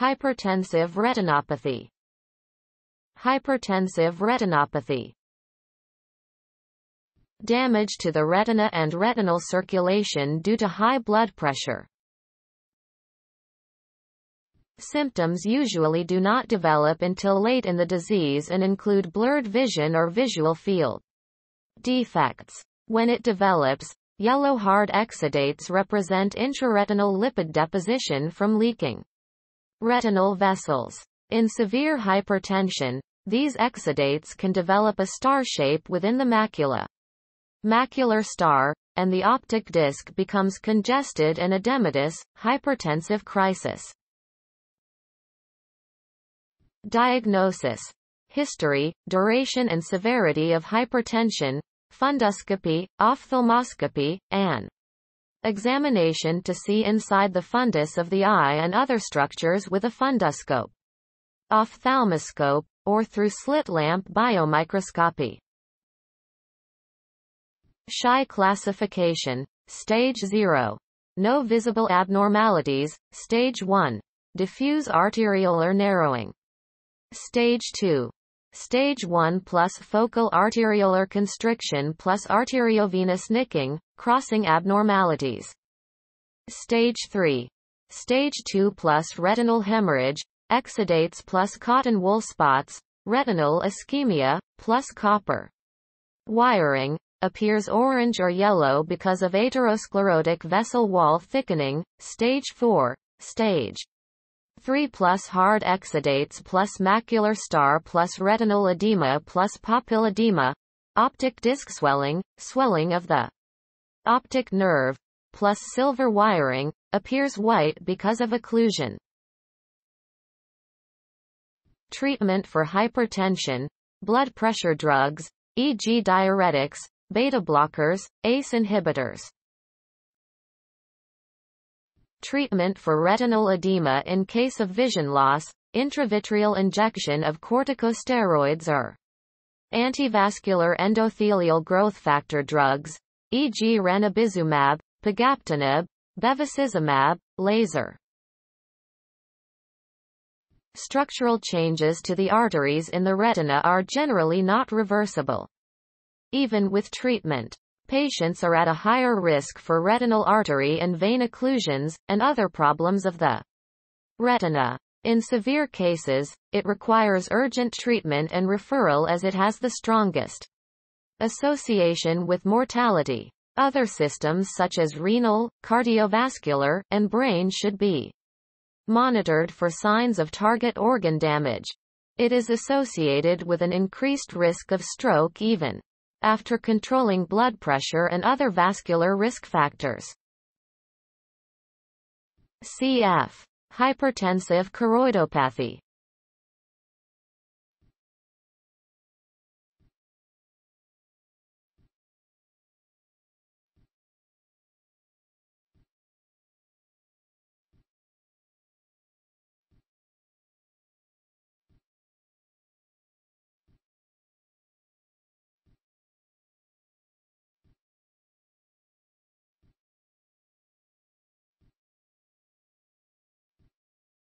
Hypertensive retinopathy. Hypertensive retinopathy. Damage to the retina and retinal circulation due to high blood pressure. Symptoms usually do not develop until late in the disease and include blurred vision or visual field defects. When it develops, yellow hard exudates represent intraretinal lipid deposition from leaking retinal vessels. In severe hypertension, these exudates can develop a star shape within the macula. Macular star, and the optic disc becomes congested and edematous, hypertensive crisis. Diagnosis. History, duration and severity of hypertension, funduscopy, ophthalmoscopy, and examination to see inside the fundus of the eye and other structures with a funduscope, ophthalmoscope, or through slit lamp biomicroscopy. Scheie classification, Stage 0. No visible abnormalities, Stage 1. Diffuse arteriolar narrowing. Stage 2. Stage 1 plus focal arteriolar constriction plus arteriovenous nicking, crossing abnormalities. Stage 3. Stage 2 plus retinal hemorrhage, exudates plus cotton wool spots, retinal ischemia, plus copper. Wiring, appears orange or yellow because of atherosclerotic vessel wall thickening, stage 4, stage 3 plus hard exudates plus macular star plus retinal edema plus papilledema, optic disc swelling, swelling of the optic nerve, plus silver wiring, appears white because of occlusion. Treatment for hypertension, blood pressure drugs, e.g. diuretics, beta blockers, ACE inhibitors. Treatment for retinal edema in case of vision loss, intravitreal injection of corticosteroids or antivascular endothelial growth factor drugs, e.g. ranibizumab, pegaptanib, bevacizumab, laser. Structural changes to the arteries in the retina are generally not reversible. Even with treatment, patients are at a higher risk for retinal artery and vein occlusions, and other problems of the retina. In severe cases, it requires urgent treatment and referral as it has the strongest association with mortality. Other systems such as renal, cardiovascular, and brain should be monitored for signs of target organ damage. It is associated with an increased risk of stroke even after controlling blood pressure and other vascular risk factors. CF. Hypertensive choroidopathy